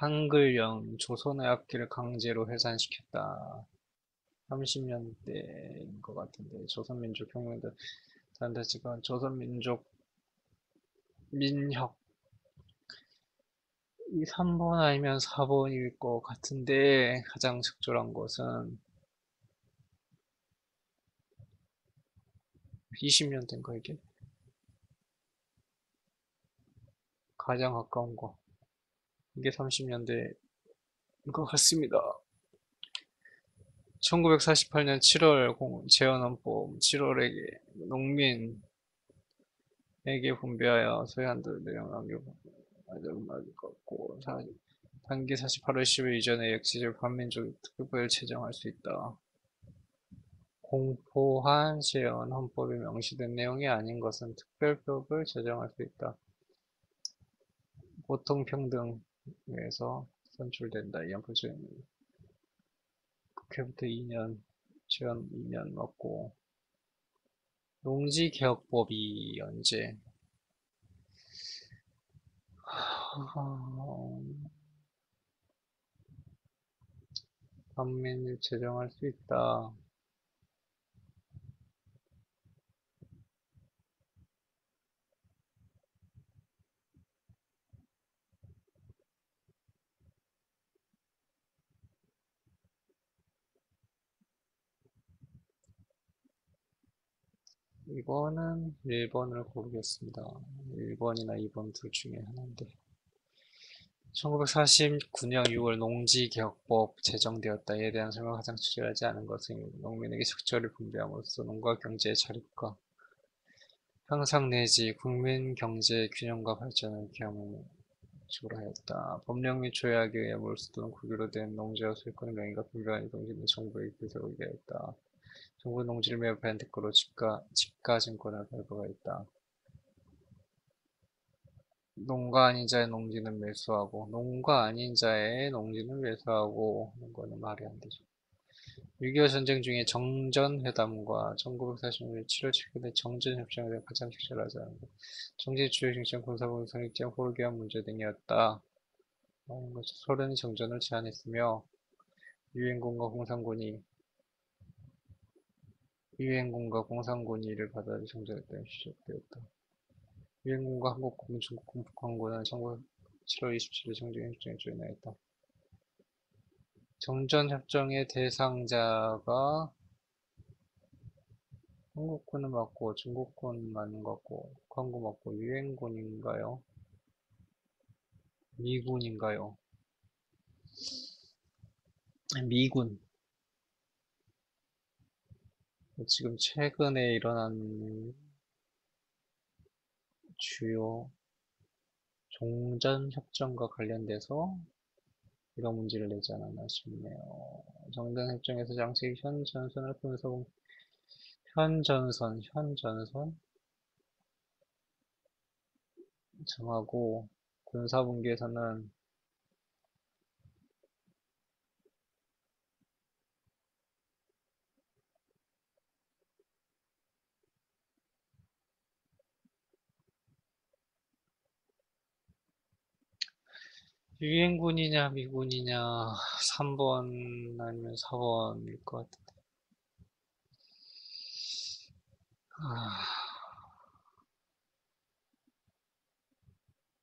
한글령 조선의 악기를 강제로 해산시켰다. 30년대인 것 같은데 조선민족 혁명들 단다 지금 조선민족 민혁 이 3번 아니면 4번일 것 같은데 가장 적절한 것은 20년대인가 이게? 가장 가까운 거 이게 30년대인 것 같습니다 1948년 7월 재헌헌법 7월에 농민에게 분배하여 소유한도 내용 남기고 같고 단기 48월 10일 이전에 역시질 반민족 특별법을 제정할 수 있다. 공포한 재헌 헌법에 명시된 내용이 아닌 것은 특별법을 제정할 수 있다. 보통 평등 에서 선출된다. 이안포주입니다 국회부터 2년, 재헌 2년 맞고 농지개혁법이 언제 반면을 제정할 수 있다. 이거는 1번을 고르겠습니다. 1번이나 2번 둘 중에 하나인데 1949년 6월 농지개혁법 제정되었다. 이에 대한 설명을 가장 추진하지 않은 것은 농민에게 적절히 분배함으로써 농가 경제의 자립과 향상 내지 국민 경제 균형과 발전을 기함으로 하였다. 법령 및 조약에 의해 몰수 또는 국유로 된 농지와 소유권의 명의가 분배하는 동지는 정부에게 세우게 하였다. 정부 농지를 매입한 대가로 집가, 집가증권을 발부가 있다. 농가 아닌 자의 농지는 매수하고 농가 아닌 자의 농지는 매수하고 하는 거는 말이 안 되죠. 6.25 전쟁 중에 정전회담과 1946년 7월 7일에 정전협정에 대해 가장 적절하지 않은 것. 정제 주요 중점 군사군 성익장 포르기한 문제 등이었다. 소련이 정전을 제안했으며 유엔군과 공산군이 유엔군과 공산군이 이를 받아들여 정전했다는 시작되었다. 유엔군과 한국군, 중국군, 북한군은 19 7월 27일 정전협정에 조인하였다. 정전협정의 대상자가 한국군은 맞고 중국군 맞는 것 같고 북한군 맞고 유엔군인가요? 미군인가요? 미군 지금 최근에 일어난 주요 종전 협정과 관련돼서 이런 문제를 내지 않았나 싶네요. 정전 협정에서 장치 현전선을 분석 현 전선, 현 전선 정하고 군사 분계에서는 유엔군이냐 미군이냐 3번 아니면 4번일 것 같은데. 아...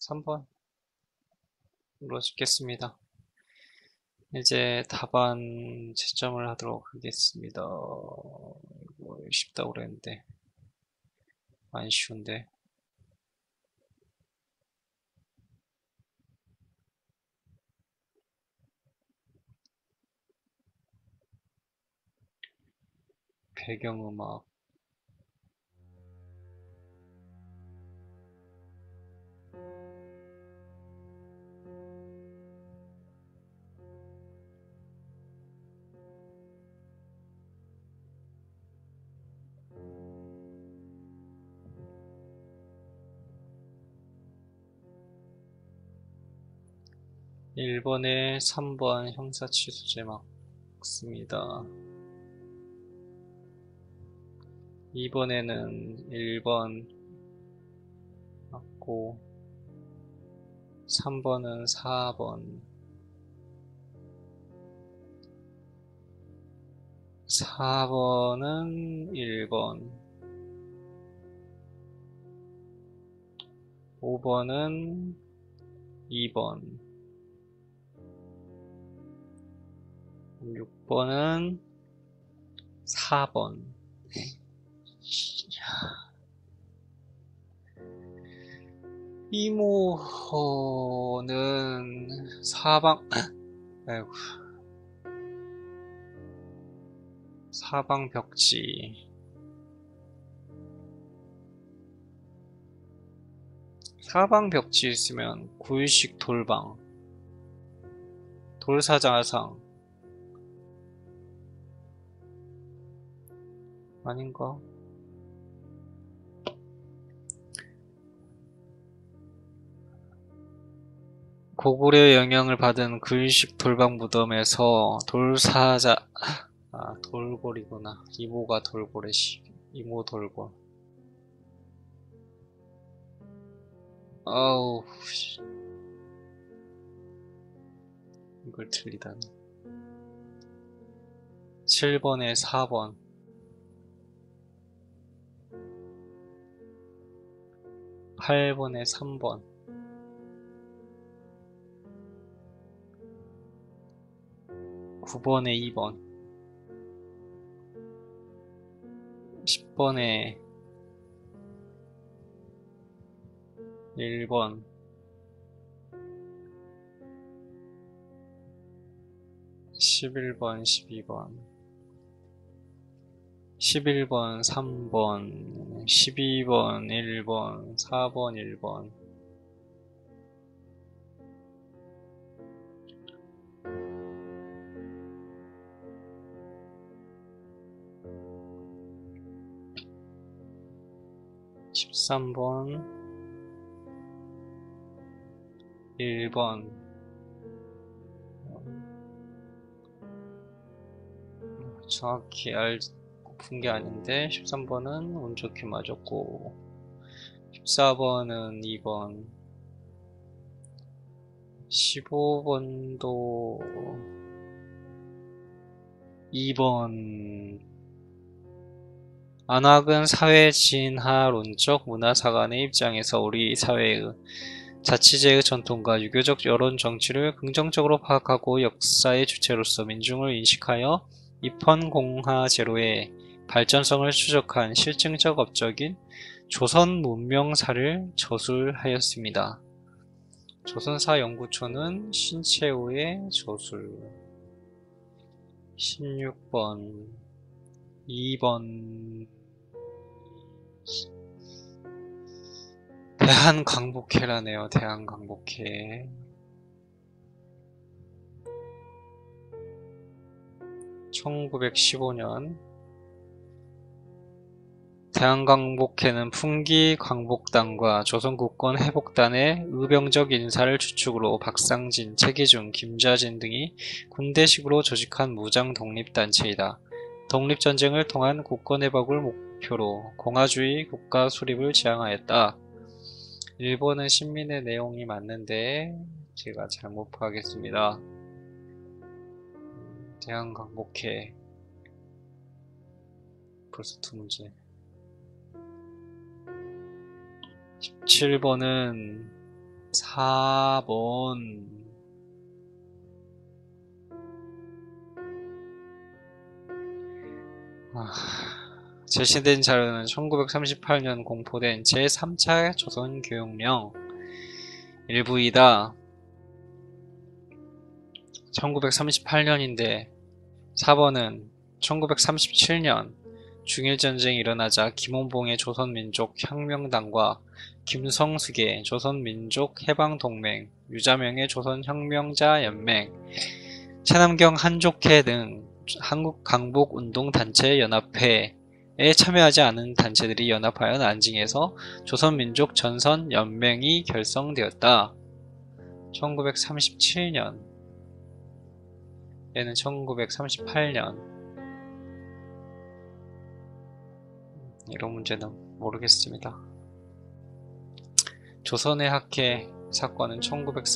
3번으로 짓겠습니다. 이제 답안 채점을 하도록 하겠습니다. 이거 쉽다고 그랬는데. 많이 쉬운데 배경음악 일번에 3번 형사취소제 막습니다. 이번에는 1번 맞고 3번은 4번. 4번은 1번. 5번은 2번. 6번은 4번. 이모는 사방 아이고. 사방 벽지. 사방 벽지 있으면 구일식 돌방 돌사자상. 아닌가? 고구려의 영향을 받은 구일식 돌방 무덤에서 돌사자 아 돌골이구나. 이모가 돌고래식 이모 돌골 아우 씨. 이걸 틀리다니. 7번에 4번. 8번에 3번 9번에 2번. 10번에 1번. 11번 12번. 11번 3번. 12번 1번. 4번 1번 십삼 번, 일 번, 정확히 알푼 게 아닌데, 십삼 번은 운 좋게 맞았고, 십사 번은 이 번, 십오 번도 이 번, 안학은 사회 진화론적 문화사관의 입장에서 우리 사회의 자치제의 전통과 유교적 여론 정치를 긍정적으로 파악하고 역사의 주체로서 민중을 인식하여 입헌공화제로의 발전성을 추적한 실증적 업적인 조선 문명사를 저술하였습니다. 조선사 연구초는 신채우의 저술 16번 2번 대한강복회라네요. 대한강복회. 1915년 대한강복회는 풍기 광복단과 조선국권 회복단의 의병적 인사를 주축으로 박상진, 최기중, 김좌진 등이 군대식으로 조직한 무장 독립단체이다. 독립전쟁을 통한 국권 회복을 목 표로 공화주의 국가 수립을 지향하였다. 일본은 신민의 내용이 맞는데 제가 잘못 파악했습니다. 대한강복회 벌써 두 문제 17번은 4번 아, 제시된 자료는 1938년 공포된 제3차 조선교육령 일부이다. 1938년인데 4번은 1937년 중일전쟁이 일어나자 김원봉의 조선민족혁명당과 김성숙의 조선민족해방동맹, 유자명의 조선혁명자연맹, 최남경 한족회 등 한국강복운동단체 연합회 에 참여하지 않은 단체들이 연합하여 난징에서 조선민족 전선 연맹이 결성되었다. 1937년 얘는 1938년 이런 문제는 모르겠습니다. 조선의 학회 사건은 1940